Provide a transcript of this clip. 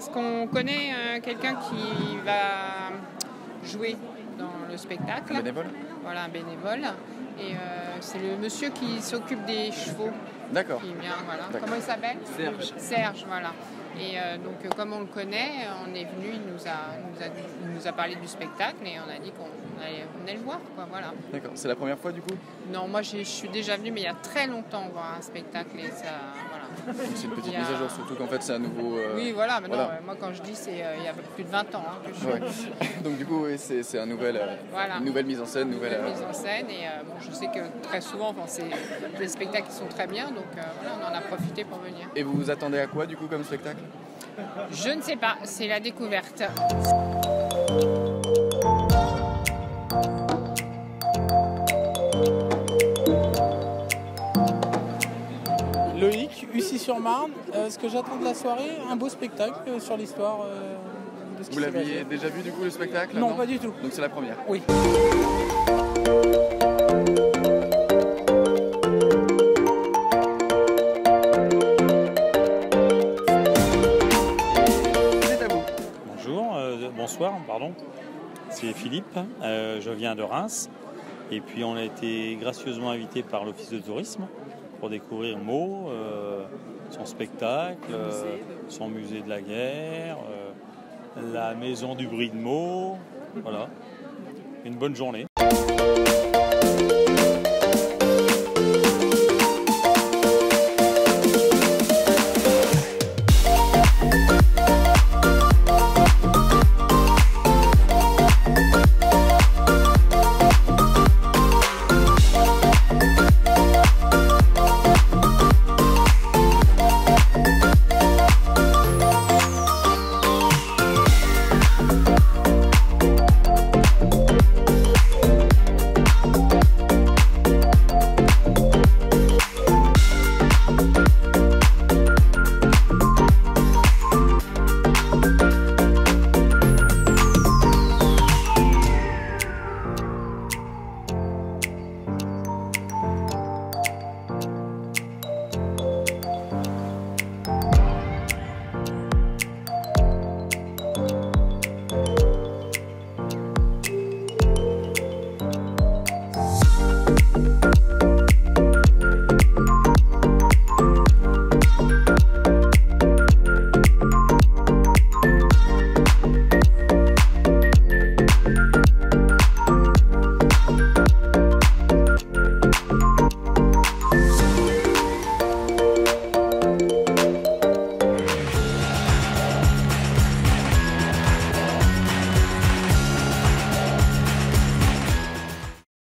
parce qu'on connaît euh, quelqu'un qui va jouer dans le spectacle. Un bénévole Voilà, un bénévole. Et euh, c'est le monsieur qui s'occupe des chevaux D'accord. Voilà. Comment il s'appelle? Serge. Serge, voilà. Et euh, donc, euh, comme on le connaît, on est venu, il nous a, nous a, il nous a parlé du spectacle et on a dit qu'on allait, on allait le voir. Quoi, voilà. D'accord. C'est la première fois du coup? Non, moi je suis déjà venue, mais il y a très longtemps voir un spectacle et ça. C'est une petite a- mise à jour, surtout qu'en fait c'est un nouveau. euh, Oui, voilà, moi quand je dis, c'est euh, il y a plus de 20 ans hein, que je Ouais. Donc du coup, oui, c'est un nouvel, euh, Voilà. une nouvelle mise en scène, nouvelle. nouvelle mise en scène et bon, je sais que très souvent, enfin, c'est des spectacles qui sont très bien, donc voilà, on en a profité pour venir. Et vous vous attendez à quoi du coup comme spectacle? Je ne sais pas, c'est la découverte. Loïc, Ussy-sur-Marne. Euh, ce que j'attends de la soirée, un beau spectacle euh, sur l'histoire euh, de ce Vous l'aviez déjà vu du coup le spectacle Non, pas du tout. Donc c'est la première. Oui. C'est à vous. Bonjour, euh, bonsoir, pardon. C'est Philippe, euh, je viens de Reims. Et puis on a été gracieusement invité par l'Office de tourisme pour découvrir Meaux, euh, son spectacle, euh, son musée de la guerre, euh, la maison du brie de Meaux. Voilà, une bonne journée.